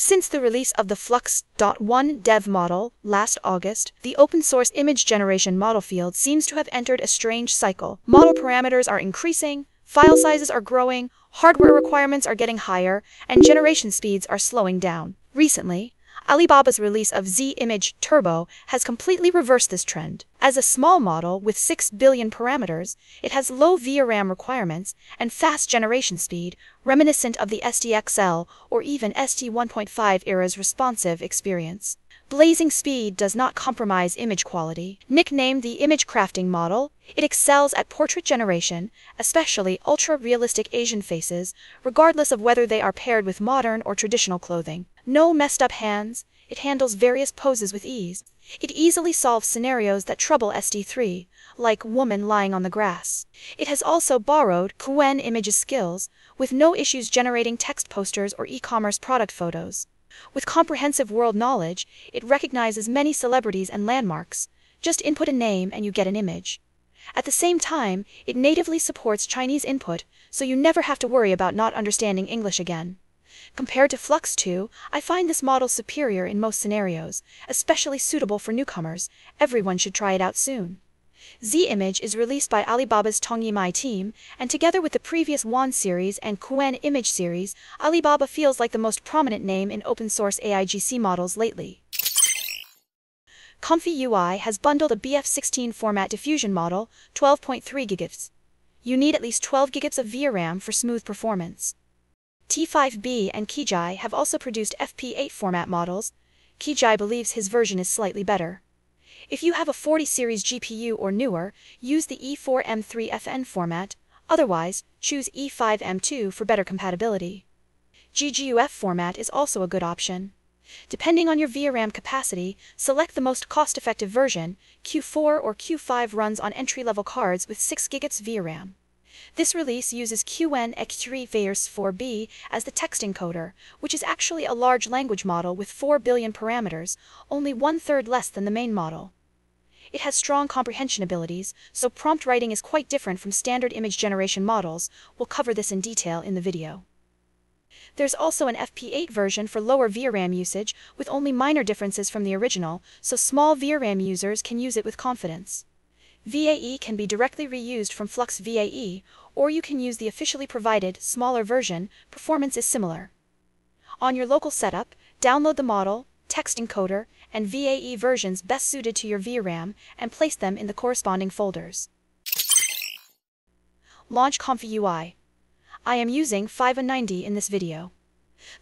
Since the release of the Flux.1 dev model last August, the open source image generation model field seems to have entered a strange cycle. Model parameters are increasing, file sizes are growing, hardware requirements are getting higher, and generation speeds are slowing down. Recently, Alibaba's release of Z Image Turbo has completely reversed this trend. As a small model with 6 billion parameters, it has low VRAM requirements and fast generation speed, reminiscent of the SDXL or even SD1.5 era's responsive experience. Blazing speed does not compromise image quality. Nicknamed the image crafting model, it excels at portrait generation, especially ultra realistic Asian faces, regardless of whether they are paired with modern or traditional clothing. No messed up hands, it handles various poses with ease. It easily solves scenarios that trouble SD3, like woman lying on the grass. It has also borrowed Qwen Image's skills, with no issues generating text posters or e-commerce product photos. With comprehensive world knowledge, it recognizes many celebrities and landmarks. Just input a name and you get an image. At the same time, it natively supports Chinese input, so you never have to worry about not understanding English again. Compared to Flux 2, I find this model superior in most scenarios, especially suitable for newcomers. Everyone should try it out soon. Z-Image is released by Alibaba's Tongyi-MAI team, and together with the previous Wan series and Qwen Image series, Alibaba feels like the most prominent name in open source AIGC models lately. Comfy UI has bundled a BF16 format diffusion model, 12.3 GHz. You need at least 12 GB of VRAM for smooth performance. T5B and Kijai have also produced FP8 format models. Kijai believes his version is slightly better. If you have a 40 series GPU or newer, use the E4M3FN format, otherwise, choose E5M2 for better compatibility. GGUF format is also a good option. Depending on your VRAM capacity, select the most cost-effective version. Q4 or Q5 runs on entry-level cards with 6 GB VRAM. This release uses Qwen X3 Verse 4b as the text encoder, which is actually a large language model with 4 billion parameters, only one-third less than the main model. It has strong comprehension abilities, so prompt writing is quite different from standard image generation models. We'll cover this in detail in the video. There's also an FP8 version for lower VRAM usage with only minor differences from the original, so small VRAM users can use it with confidence. VAE can be directly reused from Flux VAE, or you can use the officially provided, smaller version, performance is similar. On your local setup, download the model, text encoder, and VAE versions best suited to your VRAM and place them in the corresponding folders. Launch Comfy UI. I am using 590 in this video.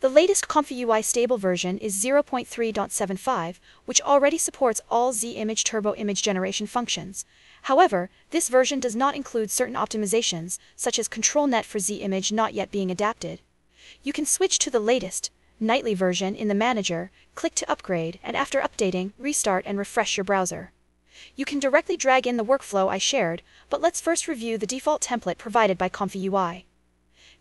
The latest Comfy UI stable version is 0.3.75, which already supports all Z-Image Turbo image generation functions. However, this version does not include certain optimizations, such as ControlNet for Z-Image not yet being adapted. You can switch to the latest, nightly version in the manager, click to upgrade, and after updating, restart and refresh your browser. You can directly drag in the workflow I shared, but let's first review the default template provided by Comfy UI.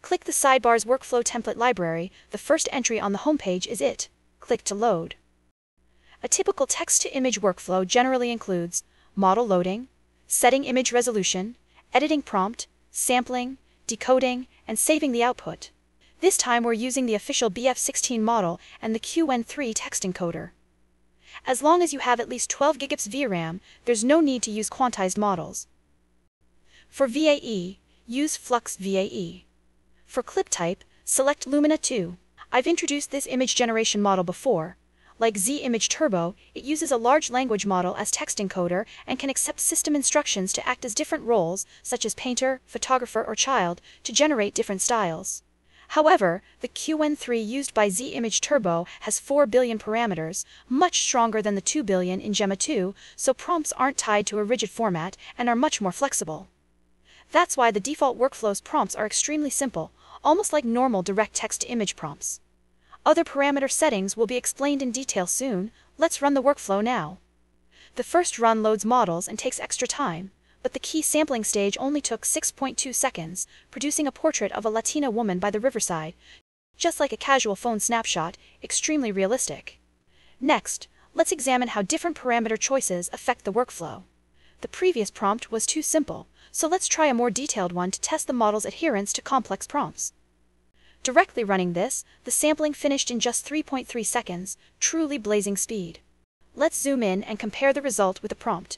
Click the sidebar's workflow template library, the first entry on the homepage is it. Click to load. A typical text-to-image workflow generally includes model loading, setting image resolution, editing prompt, sampling, decoding, and saving the output. This time we're using the official BF16 model and the Qwen3 text encoder. As long as you have at least 12 GB VRAM, there's no need to use quantized models. For VAE, use Flux VAE. For clip type, select Lumina 2. I've introduced this image generation model before. Like Z-Image Turbo, it uses a large language model as text encoder and can accept system instructions to act as different roles, such as painter, photographer, or child, to generate different styles. However, the Qwen3 used by Z-Image Turbo has 4 billion parameters, much stronger than the 2 billion in Gemma 2, so prompts aren't tied to a rigid format and are much more flexible. That's why the default workflow's prompts are extremely simple, almost like normal direct text-to-image prompts. Other parameter settings will be explained in detail soon, let's run the workflow now. The first run loads models and takes extra time, but the key sampling stage only took 6.2 seconds, producing a portrait of a Latina woman by the riverside, just like a casual phone snapshot, extremely realistic. Next, let's examine how different parameter choices affect the workflow. The previous prompt was too simple, so let's try a more detailed one to test the model's adherence to complex prompts. Directly running this, the sampling finished in just 3.3 seconds, truly blazing speed. Let's zoom in and compare the result with the prompt.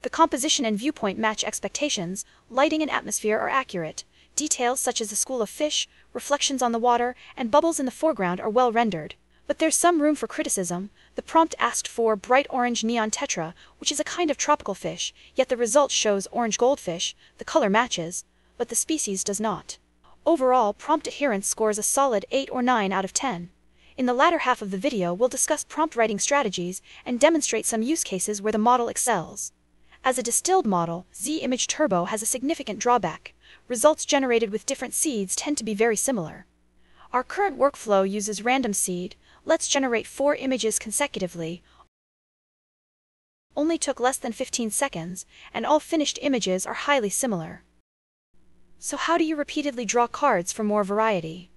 The composition and viewpoint match expectations, lighting and atmosphere are accurate, details such as the school of fish, reflections on the water, and bubbles in the foreground are well rendered. But there's some room for criticism. The prompt asked for bright orange neon tetra, which is a kind of tropical fish, yet the result shows orange goldfish, the color matches, but the species does not. Overall, prompt adherence scores a solid 8 or 9 out of 10. In the latter half of the video we'll discuss prompt writing strategies and demonstrate some use cases where the model excels. As a distilled model, Z-Image Turbo has a significant drawback. Results generated with different seeds tend to be very similar. Our current workflow uses random seed, let's generate four images consecutively, only took less than 15 seconds, and all finished images are highly similar. So how do you repeatedly draw cards for more variety?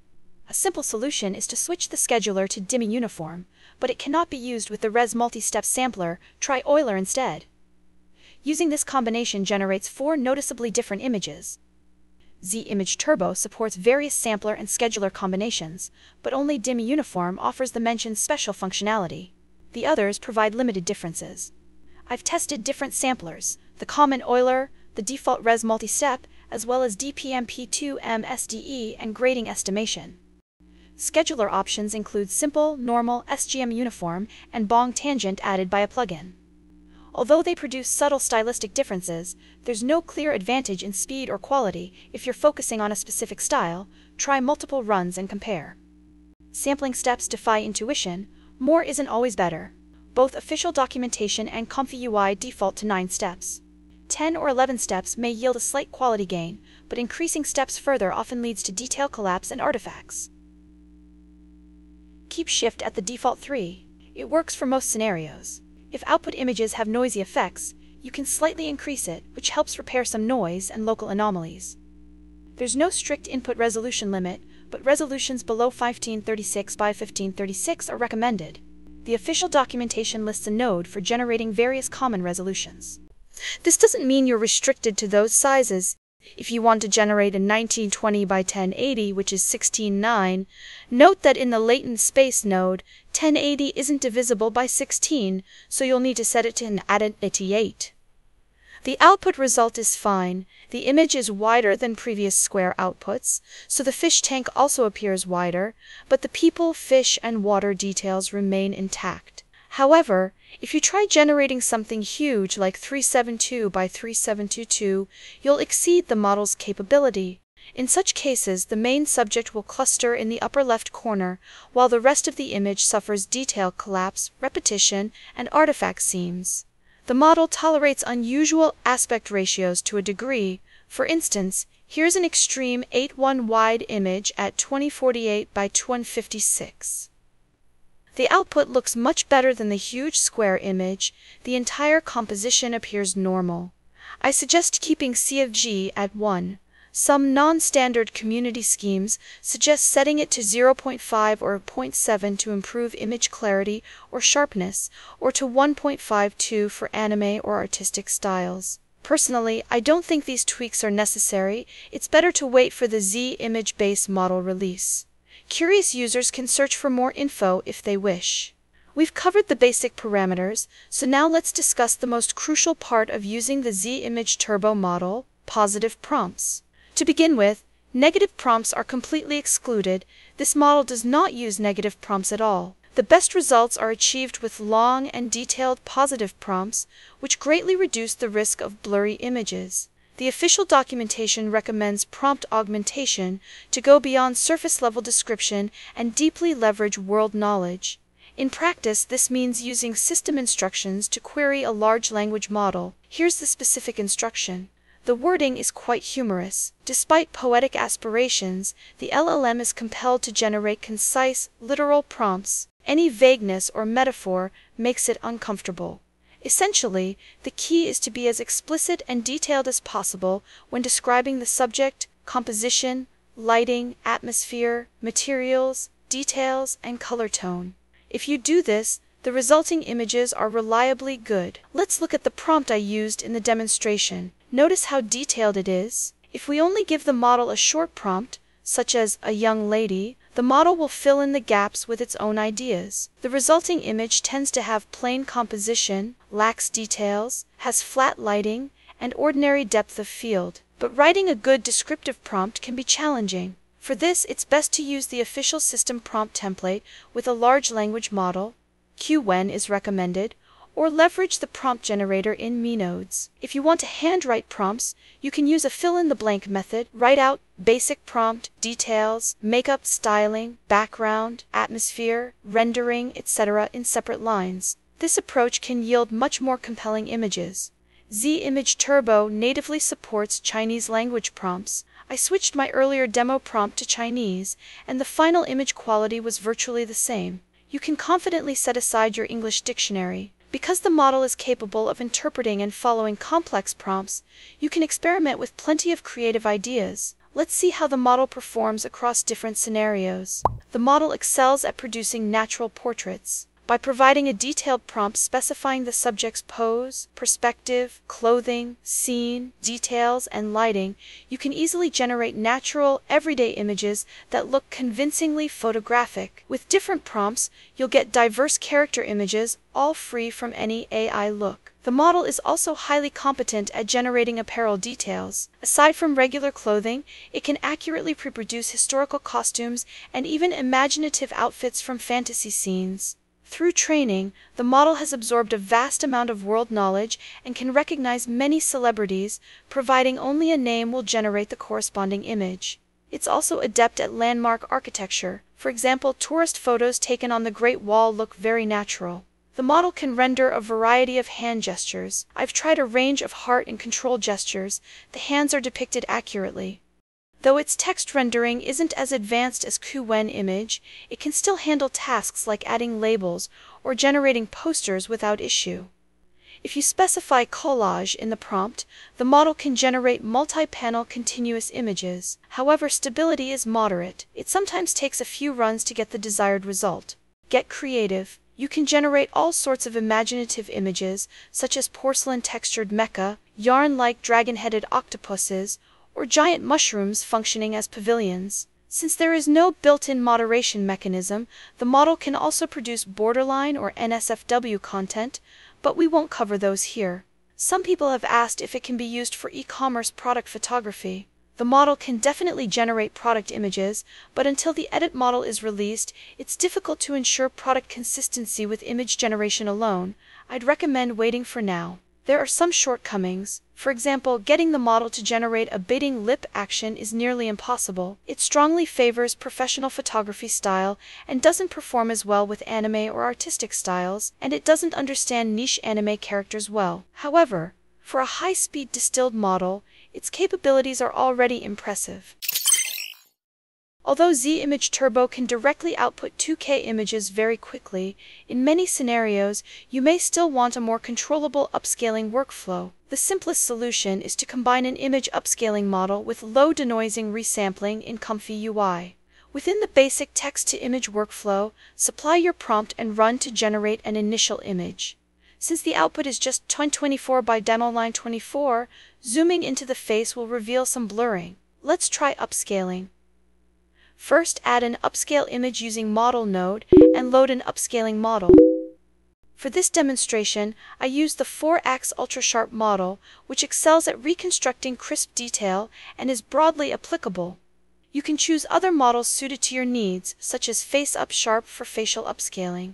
A simple solution is to switch the scheduler to DDIM Uniform, but it cannot be used with the Res Multi-Step Sampler, try Euler instead. Using this combination generates four noticeably different images. Z-Image Turbo supports various sampler and scheduler combinations, but only DDIM Uniform offers the mentioned special functionality. The others provide limited differences. I've tested different samplers, the common Euler, the default Res Multi-Step, as well as DPMP2M SDE and gradient estimation. Scheduler options include simple, normal, SGM uniform, and Bong tangent added by a plugin. Although they produce subtle stylistic differences, there's no clear advantage in speed or quality if you're focusing on a specific style, try multiple runs and compare. Sampling steps defy intuition, more isn't always better. Both official documentation and Comfy UI default to 9 steps. 10 or 11 steps may yield a slight quality gain, but increasing steps further often leads to detail collapse and artifacts. Keep shift at the default 3. It works for most scenarios. If output images have noisy effects, you can slightly increase it, which helps repair some noise and local anomalies. There's no strict input resolution limit, but resolutions below 1536 by 1536 are recommended. The official documentation lists a node for generating various common resolutions. This doesn't mean you're restricted to those sizes. If you want to generate a 1920 by 1080, which is 16:9, note that in the latent space node, 1080 isn't divisible by 16, so you'll need to set it to an added 88. The output result is fine. The image is wider than previous square outputs, so the fish tank also appears wider, but the people, fish, and water details remain intact. However, if you try generating something huge like 372 by 3722, you'll exceed the model's capability. In such cases, the main subject will cluster in the upper left corner, while the rest of the image suffers detail collapse, repetition, and artifact seams. The model tolerates unusual aspect ratios to a degree. For instance, here's an extreme 8:1 wide image at 2048 by 2156. The output looks much better than the huge square image, the entire composition appears normal. I suggest keeping CFG at 1. Some non-standard community schemes suggest setting it to 0.5 or 0.7 to improve image clarity or sharpness, or to 1.52 for anime or artistic styles. Personally, I don't think these tweaks are necessary. It's better to wait for the Z image base model release. Curious users can search for more info if they wish. We've covered the basic parameters, so now let's discuss the most crucial part of using the Z-Image Turbo model, positive prompts. To begin with, negative prompts are completely excluded. This model does not use negative prompts at all. The best results are achieved with long and detailed positive prompts, which greatly reduce the risk of blurry images. The official documentation recommends prompt augmentation to go beyond surface level description and deeply leverage world knowledge. In practice, this means using system instructions to query a large language model. Here's the specific instruction. The wording is quite humorous. Despite poetic aspirations, the LLM is compelled to generate concise, literal prompts. Any vagueness or metaphor makes it uncomfortable. Essentially, the key is to be as explicit and detailed as possible when describing the subject, composition, lighting, atmosphere, materials, details, and color tone. If you do this, the resulting images are reliably good. Let's look at the prompt I used in the demonstration. Notice how detailed it is. If we only give the model a short prompt, such as a young lady, the model will fill in the gaps with its own ideas. The resulting image tends to have plain composition, lacks details, has flat lighting, and ordinary depth of field. But writing a good descriptive prompt can be challenging. For this, it's best to use the official system prompt template with a large language model, Qwen is recommended, or leverage the prompt generator in MeNodes. If you want to handwrite prompts, you can use a fill-in-the-blank method, write out basic prompt, details, makeup styling, background, atmosphere, rendering, etc. in separate lines. This approach can yield much more compelling images. Z-Image Turbo natively supports Chinese language prompts. I switched my earlier demo prompt to Chinese, and the final image quality was virtually the same. You can confidently set aside your English dictionary. Because the model is capable of interpreting and following complex prompts, you can experiment with plenty of creative ideas. Let's see how the model performs across different scenarios. The model excels at producing natural portraits. By providing a detailed prompt specifying the subject's pose, perspective, clothing, scene, details, and lighting, you can easily generate natural, everyday images that look convincingly photographic. With different prompts, you'll get diverse character images, all free from any AI look. The model is also highly competent at generating apparel details. Aside from regular clothing, it can accurately reproduce historical costumes and even imaginative outfits from fantasy scenes. Through training, the model has absorbed a vast amount of world knowledge and can recognize many celebrities, providing only a name will generate the corresponding image. It's also adept at landmark architecture. For example, tourist photos taken on the Great Wall look very natural. The model can render a variety of hand gestures. I've tried a range of heart and control gestures. The hands are depicted accurately. Though its text rendering isn't as advanced as Qwen image, it can still handle tasks like adding labels or generating posters without issue. If you specify collage in the prompt, the model can generate multi-panel continuous images. However, stability is moderate. It sometimes takes a few runs to get the desired result. Get creative. You can generate all sorts of imaginative images, such as porcelain textured mecha, yarn-like dragon-headed octopuses, or giant mushrooms functioning as pavilions. Since there is no built-in moderation mechanism, the model can also produce borderline or NSFW content, but we won't cover those here. Some people have asked if it can be used for e-commerce product photography. The model can definitely generate product images, but until the edit model is released, it's difficult to ensure product consistency with image generation alone. I'd recommend waiting for now. There are some shortcomings. For example, getting the model to generate a biting lip action is nearly impossible. It strongly favors professional photography style and doesn't perform as well with anime or artistic styles, and it doesn't understand niche anime characters well. However, for a high-speed distilled model, its capabilities are already impressive. Although Z-Image Turbo can directly output 2K images very quickly, in many scenarios you may still want a more controllable upscaling workflow. The simplest solution is to combine an image upscaling model with low denoising resampling in Comfy UI. Within the basic text-to-image workflow, supply your prompt and run to generate an initial image. Since the output is just 1024 by demoline 24, zooming into the face will reveal some blurring. Let's try upscaling. First add an upscale image using Model Node and load an upscaling model. For this demonstration, I used the 4X UltraSharp model, which excels at reconstructing crisp detail and is broadly applicable. You can choose other models suited to your needs, such as Face Up Sharp for facial upscaling.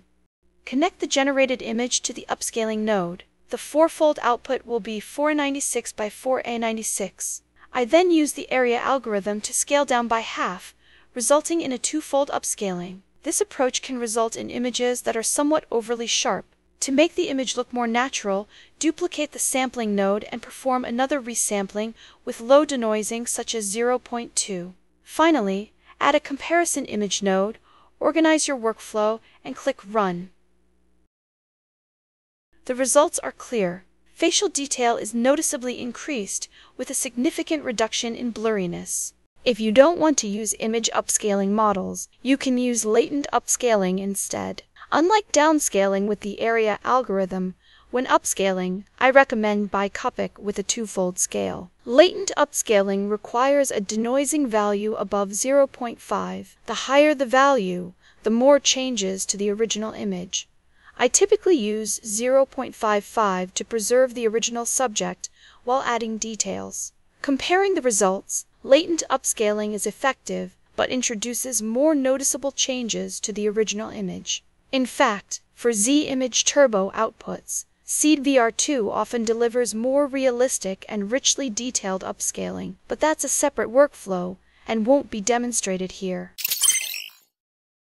Connect the generated image to the upscaling node. The fourfold output will be 496 by 4A96. I then use the area algorithm to scale down by half, resulting in a twofold upscaling. This approach can result in images that are somewhat overly sharp. To make the image look more natural, duplicate the sampling node and perform another resampling with low denoising such as 0.2. Finally, add a comparison image node, organize your workflow, and click Run. The results are clear. Facial detail is noticeably increased, with a significant reduction in blurriness. If you don't want to use image upscaling models, you can use latent upscaling instead. Unlike downscaling with the area algorithm, When upscaling, I recommend bicubic with a twofold scale. Latent upscaling requires a denoising value above 0.5. The higher the value, the more changes to the original image. I typically use 0.55 to preserve the original subject while adding details. Comparing the results, latent upscaling is effective but introduces more noticeable changes to the original image. In fact, for Z-Image Turbo outputs, SeedVR2 often delivers more realistic and richly detailed upscaling, but that's a separate workflow and won't be demonstrated here.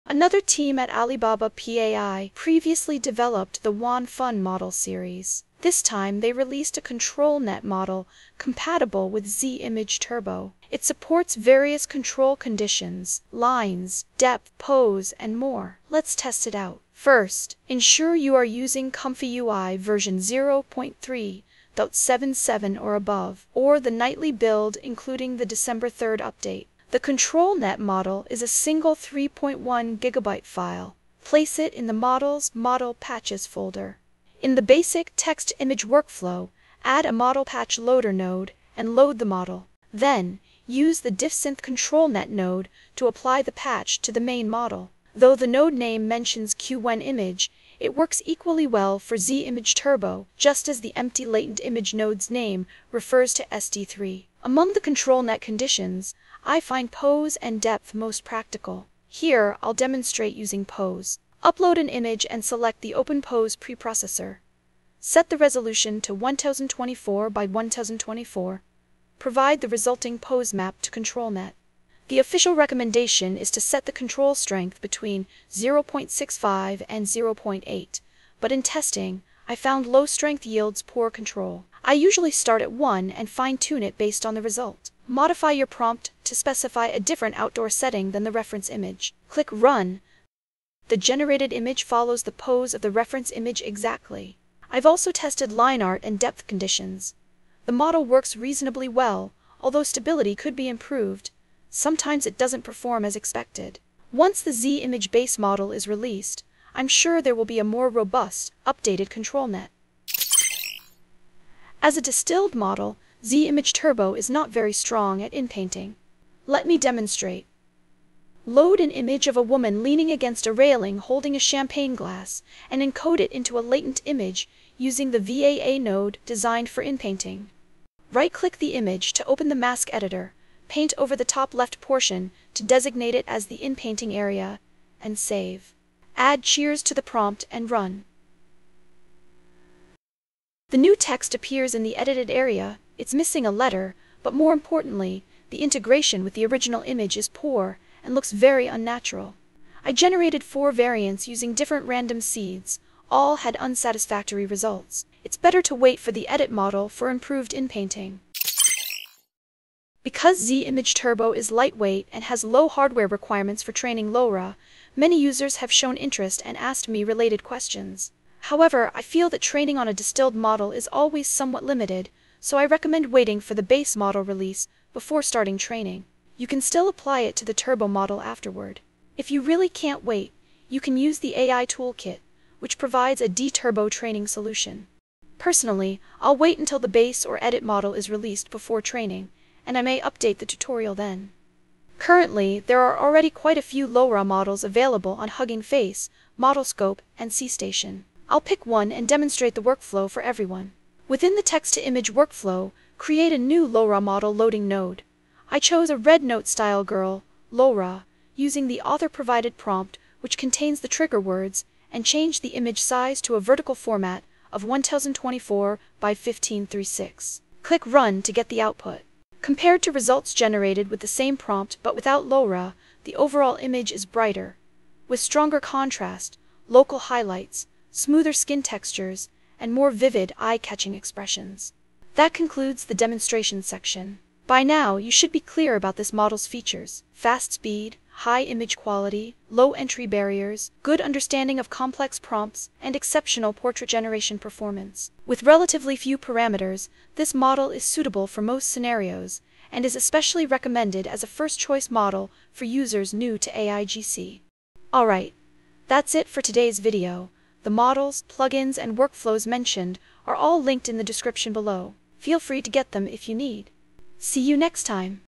Another team at Alibaba PAI previously developed the WAN-FUN model series. This time they released a ControlNet model compatible with Z-Image Turbo. It supports various control conditions, lines, depth, pose, and more. Let's test it out. First, ensure you are using ComfyUI version 0.3.77 or above, or the nightly build including the December 3rd update. The ControlNet model is a single 3.1 gigabyte file. Place it in the Models Model Patches folder. In the basic text image workflow, add a model patch loader node and load the model. Then, use the DiffSynth ControlNet node to apply the patch to the main model. Though the node name mentions Qwen image, it works equally well for Z-Image Turbo, just as the empty latent image node's name refers to SD3. Among the ControlNet conditions, I find pose and depth most practical. Here, I'll demonstrate using pose. Upload an image and select the OpenPose preprocessor. Set the resolution to 1024 by 1024. Provide the resulting pose map to ControlNet. The official recommendation is to set the control strength between 0.65 and 0.8, but in testing, I found low strength yields poor control. I usually start at 1 and fine-tune it based on the result. Modify your prompt to specify a different outdoor setting than the reference image. Click Run the generated image follows the pose of the reference image exactly. I've also tested line art and depth conditions. The model works reasonably well, although stability could be improved. Sometimes it doesn't perform as expected. Once the Z-Image base model is released, I'm sure there will be a more robust, updated control net. As a distilled model, Z-Image Turbo is not very strong at inpainting. Let me demonstrate. Load an image of a woman leaning against a railing holding a champagne glass and encode it into a latent image using the VAE node designed for inpainting. Right-click the image to open the mask editor, paint over the top left portion to designate it as the inpainting area, and save. Add cheers to the prompt and run. The new text appears in the edited area. It's missing a letter, but more importantly, the integration with the original image is poor and looks very unnatural. I generated four variants using different random seeds. All had unsatisfactory results. It's better to wait for the edit model for improved inpainting. Because Z-Image Turbo is lightweight and has low hardware requirements for training LoRa, many users have shown interest and asked me related questions. However, I feel that training on a distilled model is always somewhat limited, so I recommend waiting for the base model release before starting training. You can still apply it to the turbo model afterward. If you really can't wait, you can use the AI Toolkit, which provides a deturbo training solution. Personally, I'll wait until the base or edit model is released before training, and I may update the tutorial then. Currently, there are already quite a few LoRa models available on Hugging Face, ModelScope, and C-Station. I'll pick one and demonstrate the workflow for everyone. Within the text-to-image workflow, create a new LoRa model loading node. I chose a red note style girl, LoRA, using the author-provided prompt which contains the trigger words, and changed the image size to a vertical format of 1024 by 1536. Click Run to get the output. Compared to results generated with the same prompt but without LoRa, the overall image is brighter, with stronger contrast, local highlights, smoother skin textures, and more vivid, eye-catching expressions. That concludes the demonstration section. By now, you should be clear about this model's features. Fast speed, high image quality, low entry barriers, good understanding of complex prompts, and exceptional portrait generation performance. With relatively few parameters, this model is suitable for most scenarios and is especially recommended as a first-choice model for users new to AIGC. Alright, that's it for today's video. The models, plugins, and workflows mentioned are all linked in the description below. Feel free to get them if you need. See you next time.